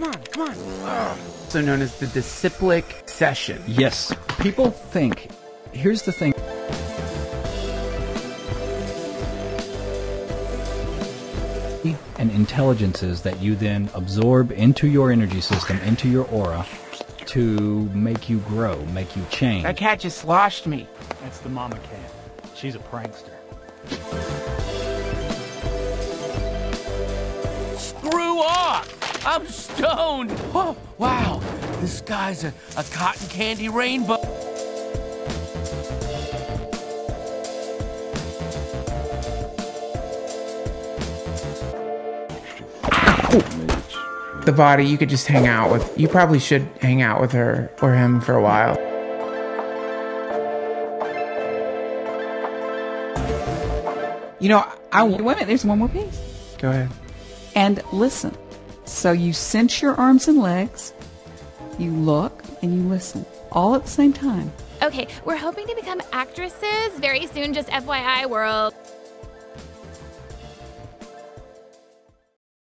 Come on, come on. Also known as the disciplic session. Yes. People think, here's the thing. And intelligences that you then absorb into your energy system, into your aura, to make you grow, make you change. That cat just sloshed me. That's the mama cat. She's a prankster. I'm stoned! Oh, wow. This guy's a, a cotton candy rainbow. The body you could just hang out with. You probably should hang out with her or him for a while. You know, I wait a minute. There's one more piece. Go ahead. And listen. So you cinch your arms and legs, you look, and you listen, all at the same time. Okay, we're hoping to become actresses very soon, just FYI, world.